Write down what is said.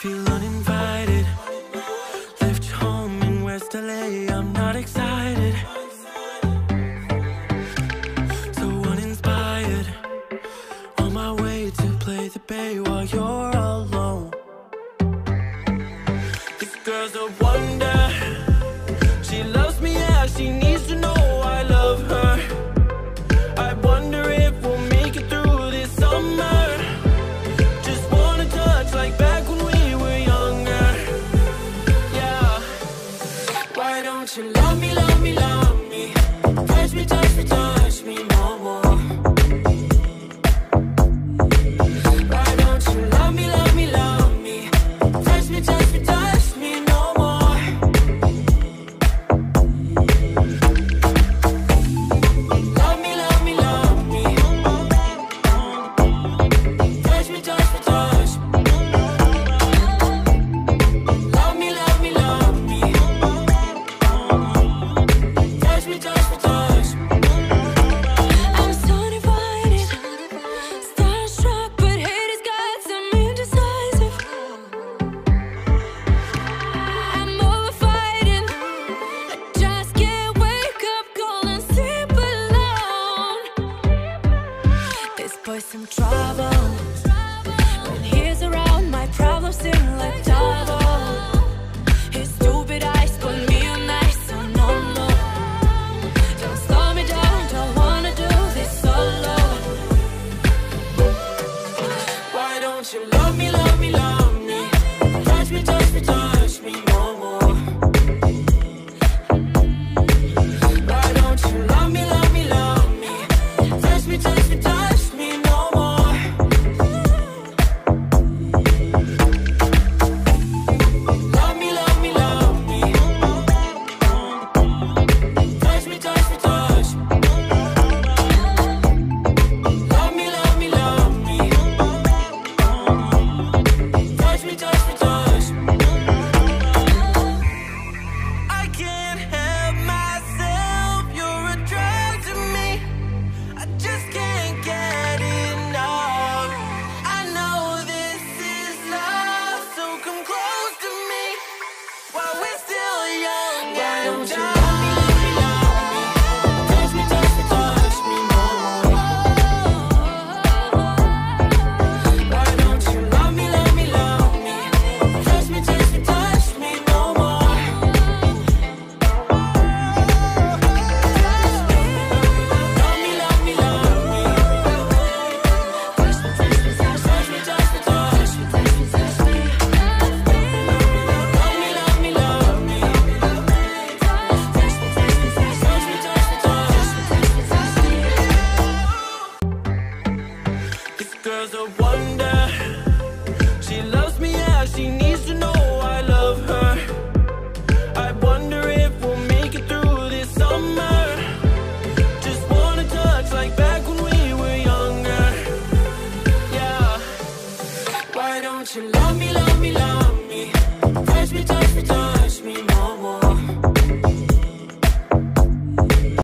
Feel uninvited. Left home in West LA, I'm not excited. some trouble. I can't Don't you love me, love me, love me? Touch me, touch me, touch me no more.